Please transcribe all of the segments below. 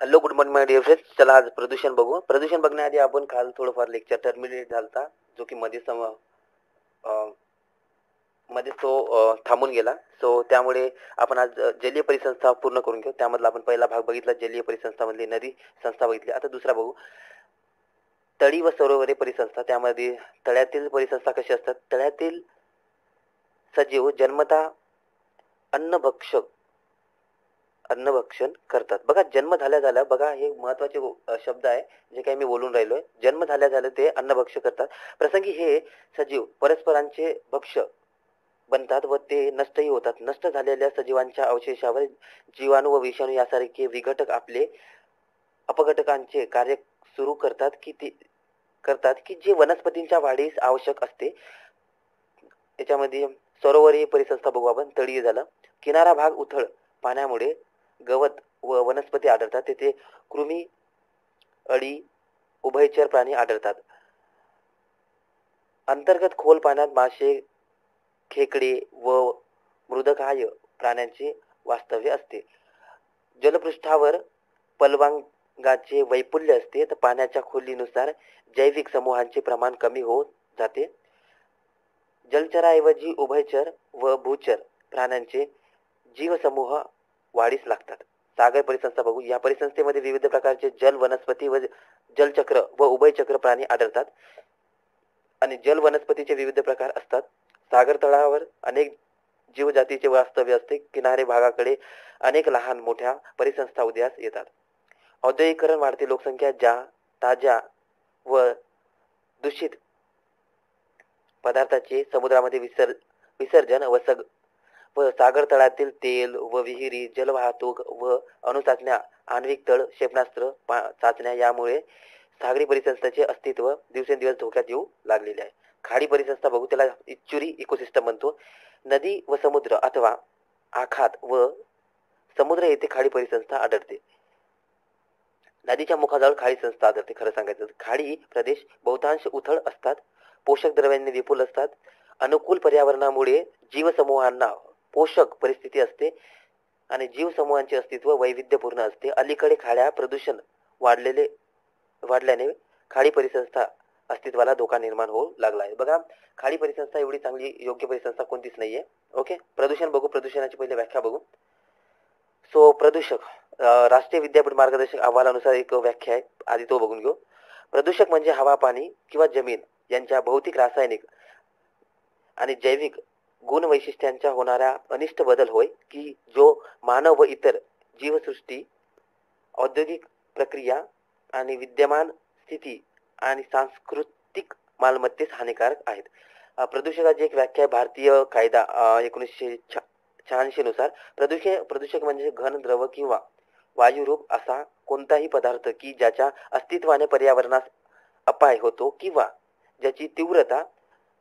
Hello good morning my dear friends चला आज प्रदूषण बघू. प्रदूषण बघण्याआधी आपण काल थोडंफार लेक्चर टर्मिनेट झाला जो की मध्ये सम अं, मध्ये तो थांबून गेला. सो त्यामुळे आपण आज जलीय परिसंस्था पूर्ण करून घेऊ. त्यामधला आपण पहिला भाग बघितला जलीय परिसंस्थामधली नदी संस्था बघितली. आता दुसरा बघू. तळी व सरोवरे परिसंस्था. त्यामध्ये तळ्यातील परिसंस्था कशी असतात? तळ्यातील सजीव जन्मता अन्नभक्षक अन्नभक्षण करतात. बघा जन्म झाल्या झाल्या बघा हे महत्त्वाचे शब्द आहे जे काही मी बोलून राहिलोय. जन्म झाल्या झाल्या ते अन्नभक्ष करतात. प्रसंगी हे सजीव परस्परांचे भक्ष बनतात व ते नष्टही होतात. नष्ट झालेल्या सजीवांच्या अवशेषावर जीवाणू व विषाणू यासारखे विघटक आपले अपघटकांचे कार्य सुरू करतात की ते करतात की जे वनस्पतींच्या वाढीस आवश्यक असते. याच्यामध्ये सरोवरी परिसंस्था बघू आपण. तळी झालं. किनारा भाग उथळ पाण्यामुळे गवत व वनस्पती आढळतात. तेथे कृमी अळी उभयचर प्राणी आढळतात. अंतर्गत खोल पाण्यात मासे खेकडे व मृदकाय प्राण्यांचे वास्तव्य असते. जलपृष्ठावर पलवांगाचे वैपुल्य असते. तर पाण्याच्या खोलीनुसार जैविक समूहांचे प्रमाण कमी होत जाते. जलचराऐवजी उभयचर व भूचर प्राण्यांचे जीवसमूह वाढीस लागतात. सागर परिसंस्था बघू. या परिसंस्थेमध्ये विविध प्रकारचे जल वनस्पती व जलचक्र व उभयचक्र प्राणी आढळतात. आणि जल वनस्पतीचे विविध प्रकार असतात. सागर तळावर अनेक जीवजातीचे वास्तव्य असते. किनारे भागाकडे अनेक लहान मोठ्या परिसंस्था उदयास येतात. औद्योगिकरण वाढती. लोकसंख्या ज्या ताज्या व दूषित पदार्थाचे समुद्रामध्ये विसर् विसर्जन व सग व सागर तळातील तेल व विहिरी जलवाहतूक व अणुचाचण्या आण्विक तळ क्षेपणास्त्र चाचण्या यामुळे सागरी परिसंस्थेचे अस्तित्व दिवसेंदिवस धोक्यात येऊ लागलेले आहे. खाडी परिसंस्था बघू त्याला इच्चुरी इकोसिस्टम म्हणतो. नदी व समुद्र अथवा आखात व समुद्र येथे खाडी परिसंस्था आढळते. नदीच्या मुखाजवळ खाडी संस्था आढळते खरं सांगायचं खाडी प्रदेश बहुतांश उथळ असतात पोषक द्रव्यांनी विपुल असतात. अनुकूल पर्यावरणामुळे जीवसमूहांना पोषक परिस्थिती असते आणि जीवसमूहांचे अस्तित्व वैविध्यपूर्ण असते. अलीकडे खाड्या प्रदूषण वाढलेले वाढल्याने खाडी परिसंस्था अस्तित्वाला धोका निर्माण होऊ लागला आहे. बघा खाडी परिसंस्था एवढी चांगली योग्य परिसंस्था कोणतीच नाहीये. ओके? प्रदूषण बघू प्रदूषणाची पहिले व्याख्या बघू. सो प्रदूषक राष्ट्रीय विद्यापीठ मार्गदर्शक अहवालानुसार एक व्याख्या आहे आधी तो बघून घेऊ. प्रदूषक म्हणजे हवा पाणी किंवा जमीन यांच्या भौतिक रासायनिक आणि जैविक गुण वैशिष्ट्यांच्या होणारा अनिष्ट बदल होय की जो मानव व इतर जीवसृष्टी औद्योगिक प्रक्रिया आणि विद्यमान स्थिती आणि सांस्कृतिक मालमत्तेस हानिकारक आहेत. प्रदूषकाची एक व्याख्या आहे भारतीय कायदा एकोणीसशे शहाऐंशी नुसार प्रदूषण प्रदूषक म्हणजे घन द्रव किंवा वायुरूप असा कोणताही पदार्थ की ज्याच्या अस्तित्वाने पर्यावरणास अपाय होतो किंवा ज्याची तीव्रता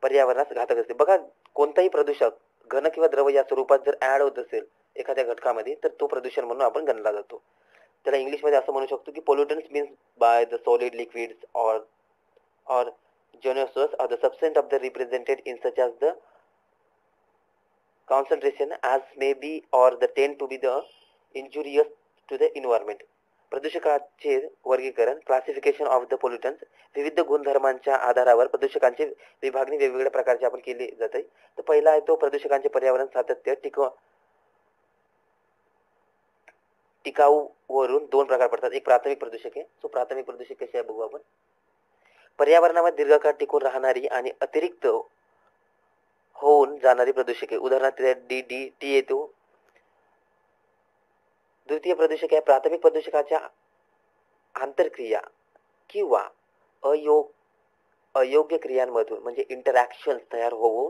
पर्यावरणास घातक असते. बघा कोणताही प्रदूषक घन किंवा द्रव या स्वरूपात जर ऍड होत असेल एखाद्या घटकामध्ये तर तो प्रदूषण म्हणून आपण गणला जातो. त्याला इंग्लिशमध्ये असं म्हणू शकतो की pollutants means by the solid liquid or or जोनोसोस or the substance of the represented in such the concentration as may be or the tend to be the injurious to the environment प्रदूषकाचे वर्गीकरण classification of the pollutants विविध गुणधर्मांच्या आधारावर प्रदूषकांची विभागणी वेगवेगळ्या प्रकारची आपण केली जाते. तर पहिला आहे तो प्रदूषकांचे पर्यावरण सातत्य टिकव टिकाऊ वरून दोन प्रकार पडतात. एक प्राथमिक प्रदूषक आहे. सो प्राथमिक प्रदूषक कसे आहे बघू आपण. पर्यावरणामध्ये दीर्घकाळ टिकून राहणारी आणि अतिरिक्त होऊन जाणारी प्रदूषके उदाहरणार्थ डी डी टी येतो द्वितीय प्रदूषक आहे प्राथमिक प्रदूषकाच्या आंतरक्रिया किंवा अयोग अयोग्य क्रियांमधून म्हणजे इंटरॅक्शन तयार होऊ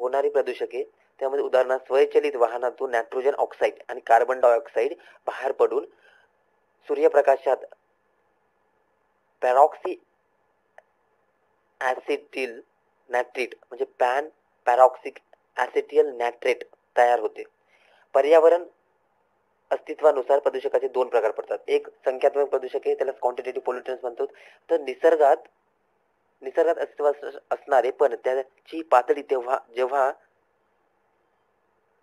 होणारी प्रदूषके त्यामध्ये उदाहरणार्थ स्वयंचलित वाहनातून नायट्रोजन ऑक्साईड आणि कार्बन डायऑक्साईड बाहेर पडून सूर्यप्रकाशात पॅरॉक्सी ॲसिटिल नॅट्रेट म्हणजे पॅन पॅरॉक्सिक ॲसिटियल नॅट्रेट तयार होते. पर्यावरण अस्तित्वानुसार प्रदूषकाचे दोन प्रकार पडतात. एक संख्यात्मक प्रदूषक आहे त्याला क्वांटिटेटिव्ह पोल्युटन्स म्हणतो तर निसर्गात निसर्गात अस्तित्वात असणारे पण त्याची पातळी तेव्हा जेव्हा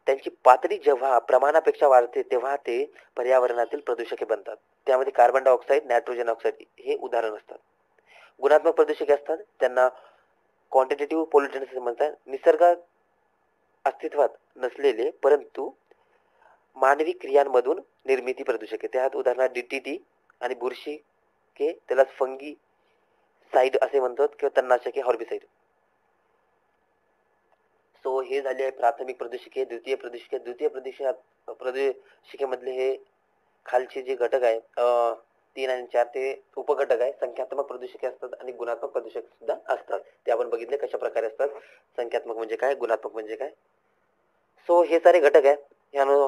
त्यांची पातळी जेव्हा प्रमाणापेक्षा वाढते तेव्हा ते पर्यावरणातील प्रदूषके बनतात. त्यामध्ये कार्बन डायऑक्साईड नायट्रोजन ऑक्साईड हे उदाहरण असतात. गुणात्मक प्रदूषके असतात त्यांना क्वांटिटेटिव्ह पोल्युटन्स म्हणतात. निसर्गात अस्तित्वात नसलेले परंतु मानवी क्रियांमधून निर्मिती प्रदूषक आहे. त्यात उदाहरणार्थ डीटीटी आणि बुरशी के त्याला फंगी साईड असे म्हणतात किंवा तन्नाशके हॉर्बिसाईड सो हे झाले आहे प्राथमिक प्रदूषके. द्वितीय प्रदूषके. द्वितीय प्रदूषकात प्रदूषिकेमधले हे खालचे जे घटक आहे तीन आणि चार ते उपघटक आहे. संख्यात्मक प्रदूषके असतात आणि गुणात्मक प्रदूषक सुद्धा असतात. ते आपण बघितले कशा प्रकारे असतात. संख्यात्मक म्हणजे काय? गुणात्मक म्हणजे काय? सो हे सारे घटक आहे. ह्यानं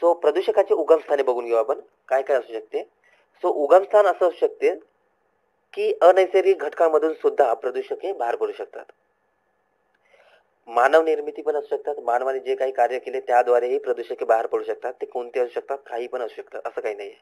सो प्रदूषकाचे उगमस्थाने बघून घेऊ आपण. काय काय असू शकते? सो उगमस्थान असं असू शकते की अनैसर्गिक घटकामधून सुद्धा प्रदूषके बाहेर पडू शकतात. मानव निर्मिती पण असू शकतात. मानवाने जे काही कार्य केले त्याद्वारेही प्रदूषके बाहेर पडू शकतात. ते कोणते असू शकतात? काही पण असू शकतात असं काही नाही आहे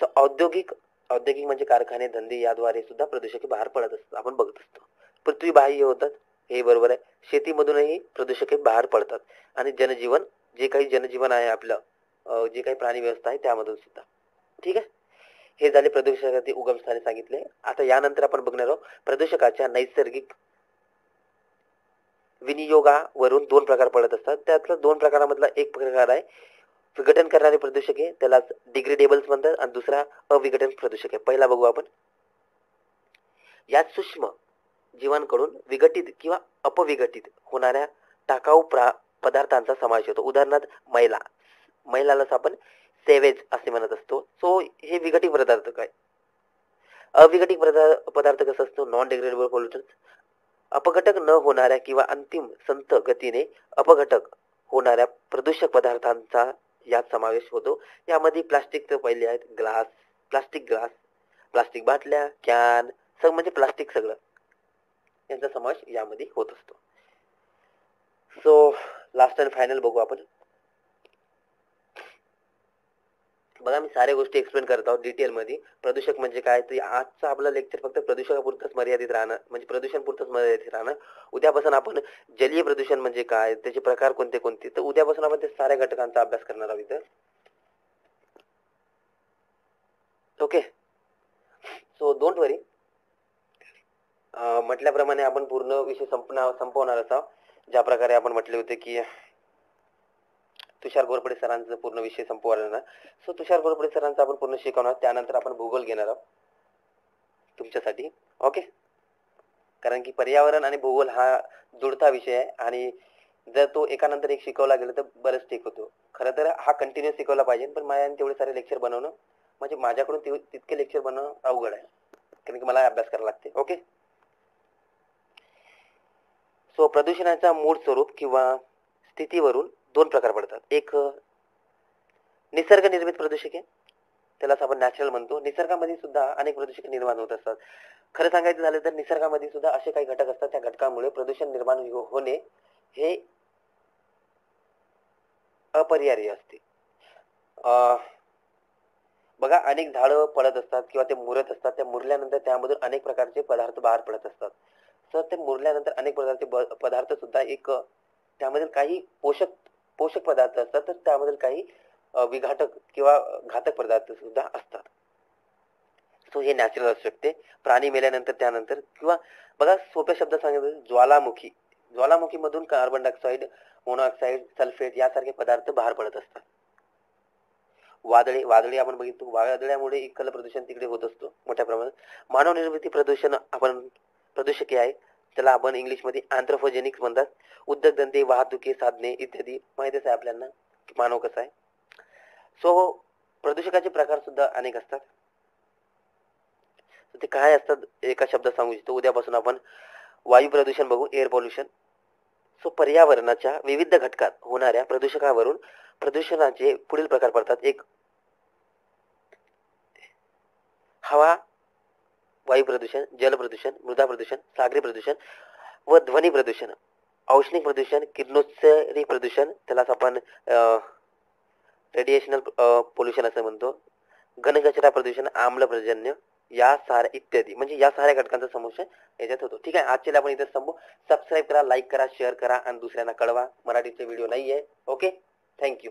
सो औद्योगिक औद्योगिक म्हणजे कारखाने धंदे याद्वारे सुद्धा प्रदूषके बाहेर पडत असतात. आपण बघत असतो. पृथ्वी बाह्य होतात. हे बरोबर आहे. शेतीमधूनही प्रदूषके बाहेर पडतात. आणि जनजीवन जे काही जनजीवन आहे आपलं जे काही प्राणी व्यवस्था आहे त्यामधून सुद्धा. ठीक आहे? हे झाले प्रदूषकाचे उगमस्थाने सांगितले. आता यानंतर आपण बघणार आहोत प्रदूषकाच्या नैसर्गिक विनियोगावरून दोन प्रकार पडत असतात. त्यातला दोन प्रकारामधला एक प्रकार आहे विघटन करणारे प्रदूषके त्याला डिग्रेडेबल्स म्हणतात आणि दुसरा अविघटन प्रदूषक आहे. पहिला बघू आपण. यात सूक्ष्म जीवांकडून विघटित किंवा अपविघटित होणाऱ्या टाकाऊ प्रा पदार्थांचा समावेश होतो. उदाहरणार्थ मैला. मैलालाच आपण सेवेज असे म्हणत असतो. सो हे विघटित पदार्थ काय? अविघटित पदार्थ पदार्थ कसं असतो? नॉन डिग्रेडेबल पोल्युटन्स अपघटक न होणाऱ्या किंवा अंतिम संत गतीने अपघटक होणाऱ्या प्रदूषक पदार्थांचा यात समावेश होतो. यामध्ये प्लास्टिक तर पहिले आहेत. ग्लास प्लास्टिक ग्लास प्लास्टिक बाटल्या कॅन सग म्हणजे प्लास्टिक सगळं यांचा समावेश यामध्ये होत असतो. सो लास्ट अँड फायनल बघू आपण. बघा मी साऱ्या गोष्टी एक्सप्लेन करत आहोत डिटेलमध्ये प्रदूषक म्हणजे काय? तर आजचा आपला लेक्चर फक्त प्रदूषकापुरतच मर्यादित राहणार म्हणजे प्रदूषण पुरतच मर्यादित राहणार उद्यापासून आपण जलीय प्रदूषण म्हणजे काय? त्याचे प्रकार कोणते कोणते? तर उद्यापासून आपण त्या साऱ्या घटकांचा अभ्यास करणार आहोत इथं. ओके सो डोंट वरी म्हटल्याप्रमाणे आपण पूर्ण विषय संपणार संपवणार आहोत. ज्या प्रकारे आपण म्हटले होते की तुषार गोरपडे सरांचा पूर्ण विषय संपवणार ना सो तुषार गोरपडे सरांचा आपण पूर्ण शिकवणार. त्यानंतर आपण भूगोल घेणार आहोत तुमच्यासाठी. ओके कारण की पर्यावरण आणि भूगोल हा जुडता विषय आहे. आणि जर तो एकानंतर एक शिकवला गेला तर बरंच ठीक होतो. खरं तर हा कंटिन्यू शिकवला पाहिजे. पण माझ्या तेवढे सारे लेक्चर बनवणं म्हणजे माझ्याकडून तितके लेक्चर बनवणं अवघड आहे. कारण की मला अभ्यास करावा लागते. ओके सो प्रदूषणाचा मूळ स्वरूप किंवा स्थितीवरून दोन प्रकार पडतात. एक निसर्ग निर्मित प्रदूषके. त्यालाच आपण नॅचरल म्हणतो. निसर्गामध्ये सुद्धा अनेक प्रदूषके निर्माण होत असतात. खरं सांगायचं झालं तर निसर्गामध्ये सुद्धा असे काही घटक असतात. त्या घटकामुळे प्रदूषण निर्माण हो-, होणे हे अपरिहार्य असते. बघा अनेक झाडं पडत असतात किंवा ते मुरत असतात. त्या मुरल्यानंतर त्यामधून अनेक प्रकारचे पदार्थ बाहेर पडत असतात. सर ते मुरल्यानंतर अनेक प्रकारचे पदार्थ सुद्धा एक त्यामधील काही पोषक पोषक पदार्थ असतात तर त्यामधील काही विघाटक विघातक किंवा घातक पदार्थ सुद्धा असतात. सो हे नॅचरल असू शकते. प्राणी मेल्यानंतर त्यानंतर किंवा बघा सोप्या शब्दात सांगितलं ज्वालामुखी. ज्वालामुखीमधून कार्बन डायऑक्साईड मोनॉक्साईड सल्फेट यासारखे पदार्थ बाहेर पडत असतात. वादळे वादळी आपण बघितलो वादळ्यामुळे कल प्रदूषण तिकडे होत असतो मोठ्या प्रमाणात. मानव निर्मिती प्रदूषण आपण प्रदूषके आहे. त्याला आपण इंग्लिशमध्ये अँथ्रोपोजेनिक्स म्हणतात. उद्योगधंदे वाहतुकी साधने इत्यादी माहितीच आहे आपल्याला की मानव कसा आहे. सो प्रदूषकाचे प्रकार सुद्धा अनेक असतात. ते काय असतात? एका शब्दात सांगू इच्छितो. उद्यापासून आपण वायू प्रदूषण बघू एअर पॉल्युशन सो पर्यावरणाच्या विविध घटकात होणाऱ्या प्रदूषकावरून प्रदूषणाचे पुढील प्रकार पडतात. एक हवा वायू प्रदूषण जल प्रदूषण मृदा प्रदूषण सागरी प्रदूषण व ध्वनी प्रदूषण. औष्णिक प्रदूषण किरणोत्सरी प्रदूषण त्यालाच आपण रेडिएशनल पोल्युशन असं म्हणतो. घनकचरा प्रदूषण आम्ल प्रजन्य या साऱ्या इत्यादी. म्हणजे या साऱ्या घटकांचा समावेश याच्यात होतो. ठीक आहे आजच्या आपण इथे संभू सबस्क्राईब करा लाईक करा शेअर करा आणि दुसऱ्यांना कळवा. मराठीचे व्हिडिओ नाही आहे ओके थँक्यू